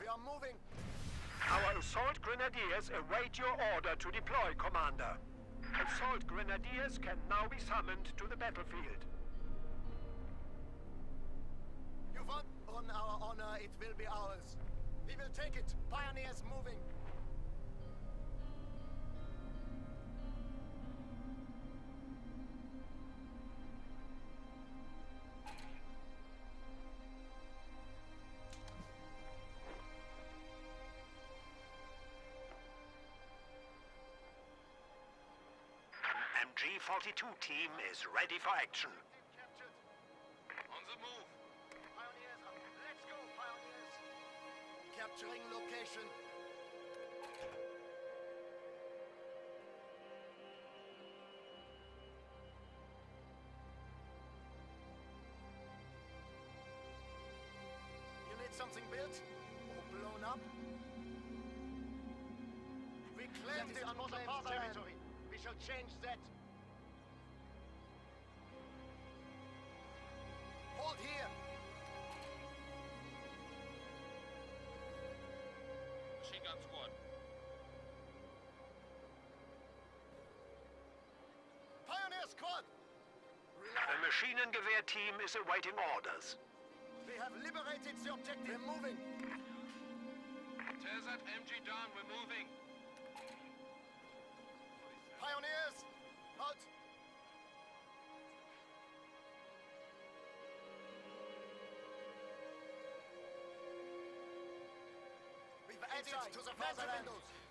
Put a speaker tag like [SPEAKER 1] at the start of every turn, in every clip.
[SPEAKER 1] We are moving.
[SPEAKER 2] Our assault grenadiers await your order to deploy, Commander. Assault grenadiers can now be summoned to the battlefield.
[SPEAKER 1] You want on our honor, it will be ours. We will take it. Pioneers moving.
[SPEAKER 2] MG-42 team is ready for action.
[SPEAKER 3] On the move.
[SPEAKER 1] Pioneers, up. let's go, pioneers. Capturing location. You need something built or blown up? We claimed the unclaimed territory. We shall change that.
[SPEAKER 2] Maschinengewehr team is awaiting orders.
[SPEAKER 1] We have liberated the objective. We're moving.
[SPEAKER 3] Tell that MG down, we're moving.
[SPEAKER 1] Pioneers! Halt! We've added to the fatherland.
[SPEAKER 3] Pick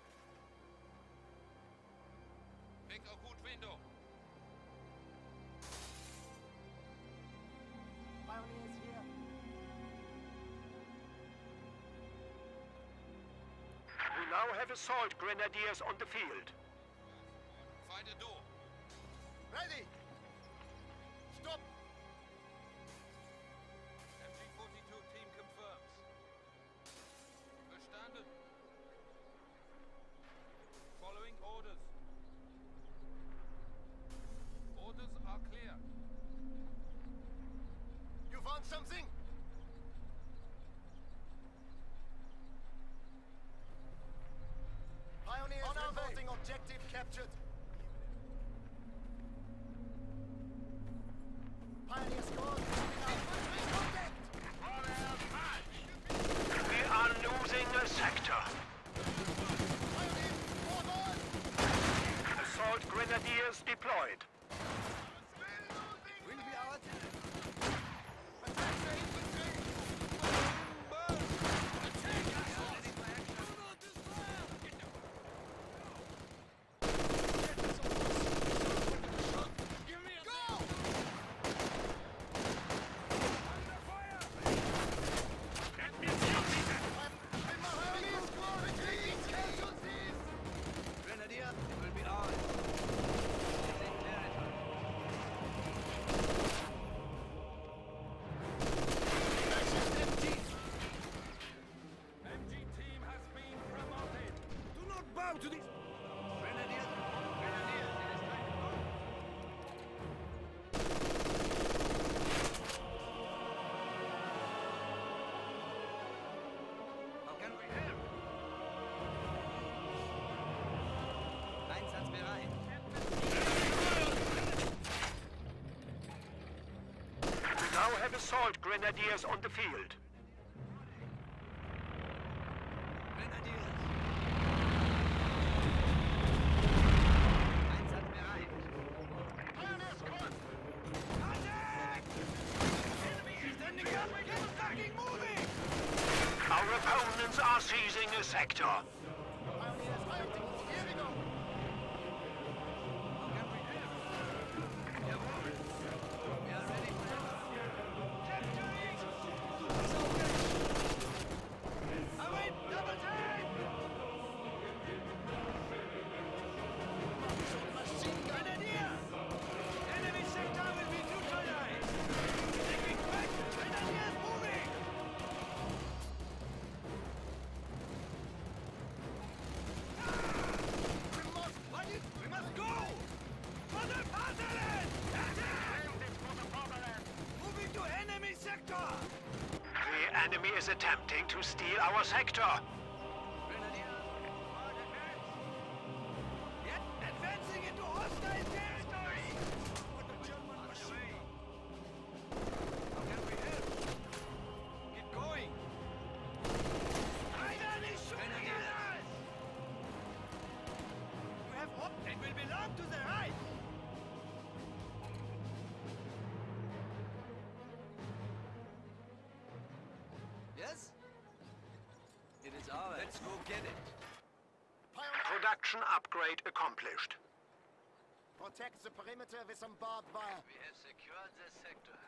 [SPEAKER 2] We now have assault grenadiers on the field.
[SPEAKER 3] Find a door.
[SPEAKER 1] Ready! Captured.
[SPEAKER 2] Assault grenadiers on the field.
[SPEAKER 4] Enemy
[SPEAKER 2] is attempting to steal our sector.
[SPEAKER 4] Let's go get it.
[SPEAKER 2] Production upgrade accomplished.
[SPEAKER 1] protect the perimeter with some barbed wire.
[SPEAKER 4] We have secured the sector.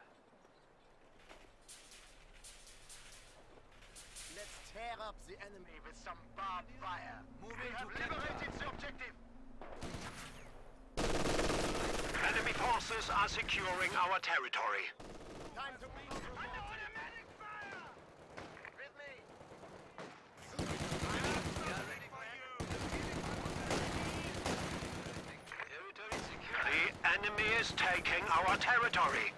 [SPEAKER 1] Let's tear up the enemy with some barbed wire.
[SPEAKER 4] Moving
[SPEAKER 1] we have liberated the objective.
[SPEAKER 2] Enemy forces are securing our territory.
[SPEAKER 1] Time to move.
[SPEAKER 4] Automatic fire!
[SPEAKER 1] With me.
[SPEAKER 4] We are ready for you. Territory secure.
[SPEAKER 2] The enemy is taking our territory.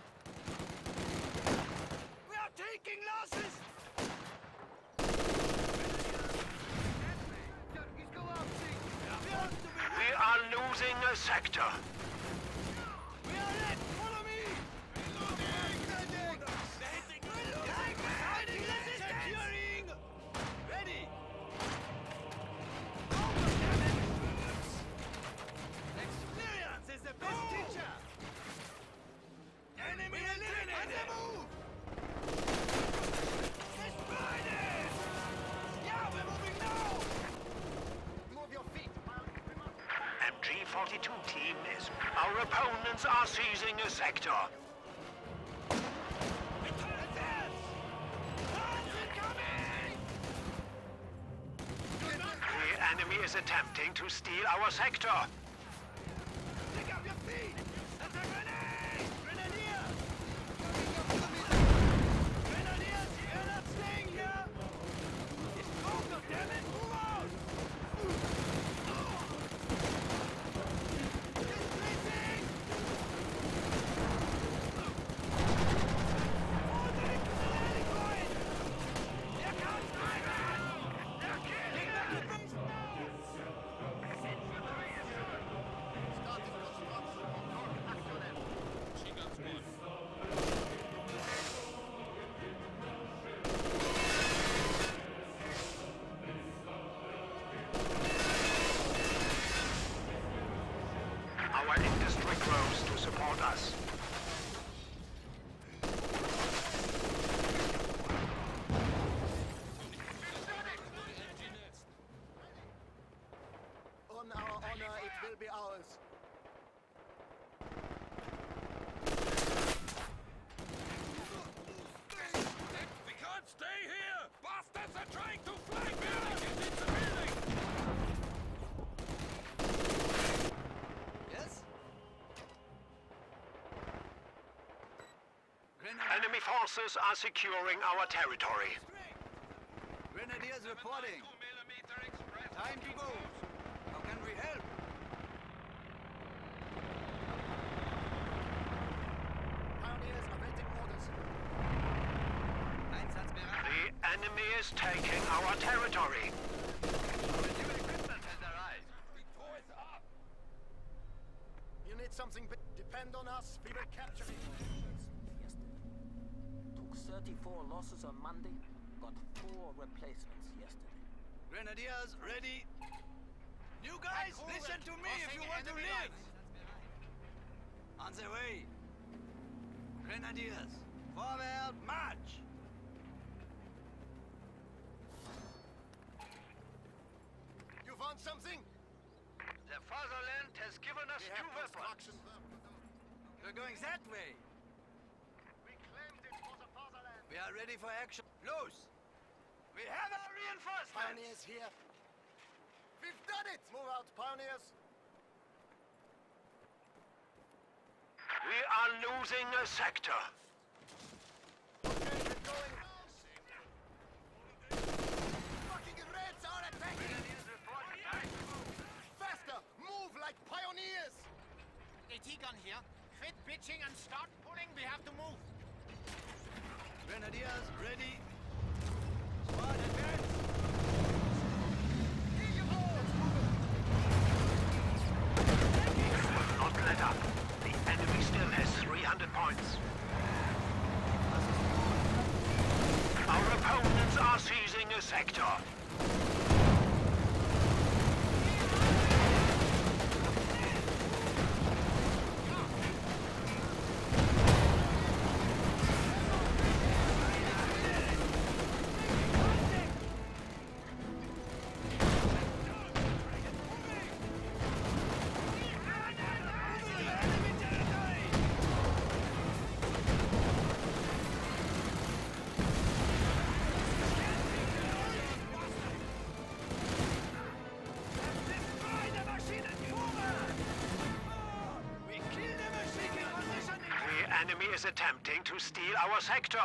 [SPEAKER 4] Are
[SPEAKER 2] seizing a sector. The enemy is attempting to steal our sector. Us.
[SPEAKER 3] MG next.
[SPEAKER 1] On our honor, it will be ours.
[SPEAKER 3] We can't stay here! Bastards are trying to flank me! Get into building!
[SPEAKER 4] Yes?
[SPEAKER 2] Enemy forces are securing our territory.
[SPEAKER 4] Grenadiers reporting.
[SPEAKER 3] 2 millimeter express.
[SPEAKER 4] Time to move. How can we help?
[SPEAKER 1] Pioneers awaiting orders.
[SPEAKER 2] The enemy is taking our territory.
[SPEAKER 4] Our new equipment has arrived.
[SPEAKER 3] Victor is up!
[SPEAKER 1] You need something big. Depend on us. We will capture it.
[SPEAKER 5] Yesterday. Took 34 losses on Monday, got four replacements yesterday.
[SPEAKER 4] Grenadiers ready. You guys, listen to me if you want to live. On the way. Grenadiers, forward march.
[SPEAKER 1] You want something?
[SPEAKER 4] The fatherland has given us
[SPEAKER 1] We have construction work to do.
[SPEAKER 4] We're going that way.
[SPEAKER 1] We claimed it for the fatherland.
[SPEAKER 4] We are ready for action. Close. We have our reinforcements.
[SPEAKER 1] Pioneers here. We've done it! Move out, pioneers.
[SPEAKER 2] We are losing a sector.
[SPEAKER 1] Okay, we're going. Fucking Reds are attacking!
[SPEAKER 4] Grenadiers reporting. Time to move.
[SPEAKER 1] Faster! Move like pioneers!
[SPEAKER 6] AT gun here. Quit bitching and start pulling. We have to move.
[SPEAKER 4] Grenadiers ready.
[SPEAKER 2] Squad is attempting to steal our sector.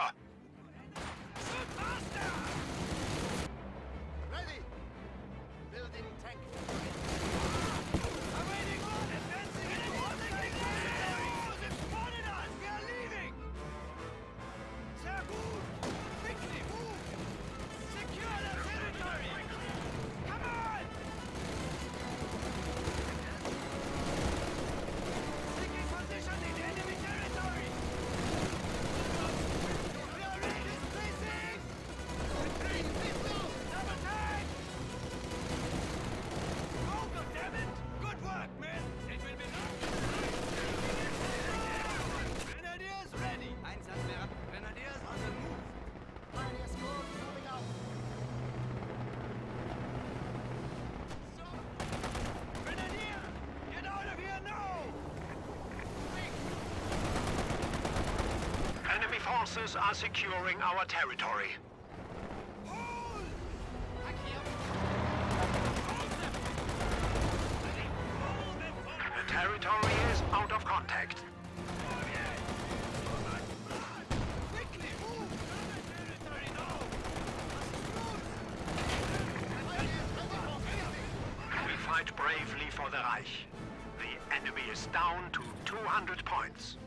[SPEAKER 2] forces are securing our territory. The territory is out of contact. We fight bravely for the Reich. The enemy is down to 200 points.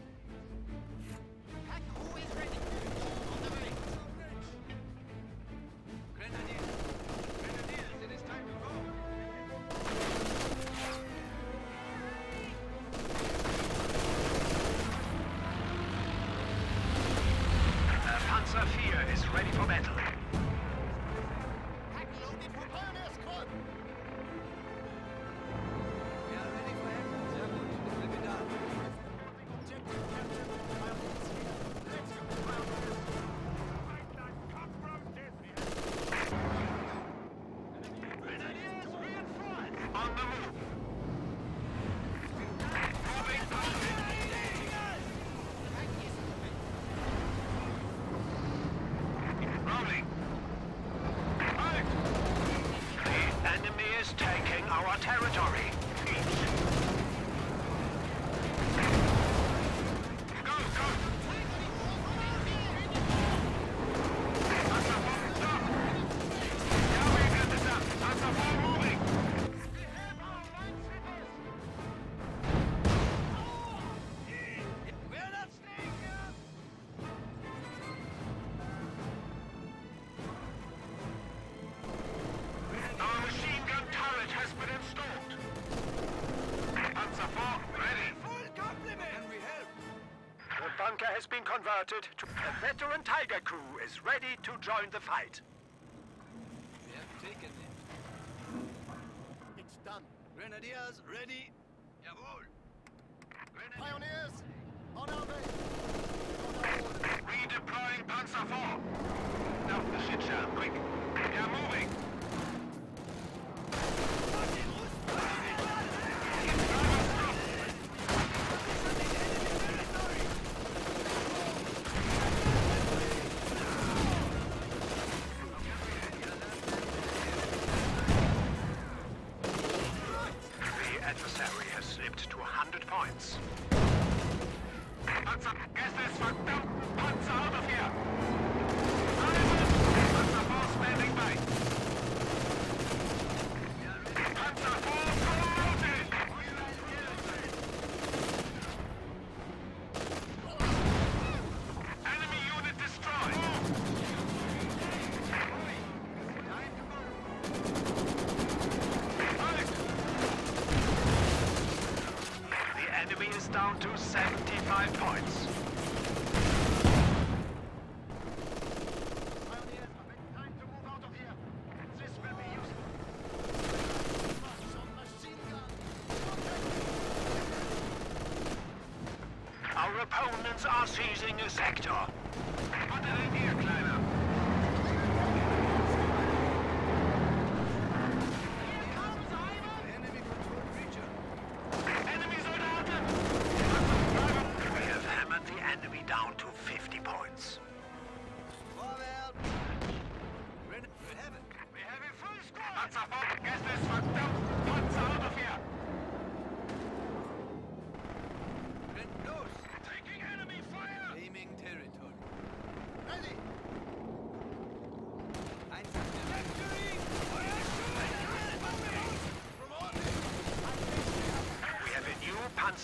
[SPEAKER 2] been converted to... The veteran Tiger crew is ready to join the fight.
[SPEAKER 4] We have taken it.
[SPEAKER 1] It's done.
[SPEAKER 4] Grenadiers, ready. Jawohl.
[SPEAKER 1] Pioneers, on our way.
[SPEAKER 2] Redeploying Panzer IV. Now the shit jam, quick. We're moving. adversary has slipped to a 100 points. Panzer, get this verdammt Panzer out of here!
[SPEAKER 4] enemy
[SPEAKER 2] is down to 75 points.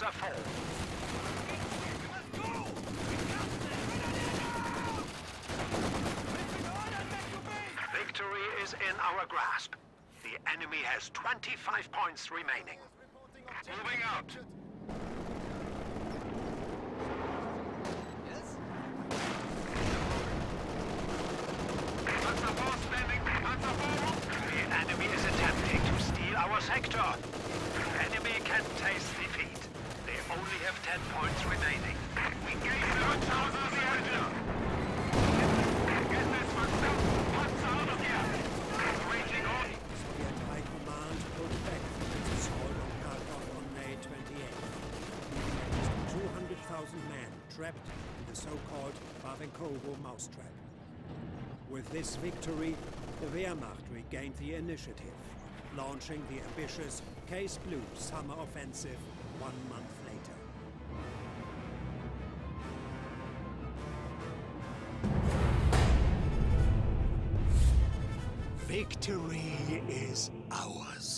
[SPEAKER 4] Back to base!
[SPEAKER 2] Victory is in our grasp. The enemy has 25 points remaining.
[SPEAKER 3] Moving out!
[SPEAKER 4] Yes?
[SPEAKER 3] Panzer IV standing! Panzer IV!
[SPEAKER 2] The enemy is attempting to steal our sector. The enemy can taste defeat. They 10 points remaining.
[SPEAKER 3] We gave them a chance as the Alger! Get this verdammt Panzer out of here! Waiting on!
[SPEAKER 7] Soviet Command pulled back its assault on Kharkov on May 28th, leaving at least 200,000 men trapped in the so-called Barvenkovo mousetrap. With this victory, the Wehrmacht regained the initiative, launching the ambitious Case Blue summer offensive one month
[SPEAKER 8] Victory is ours.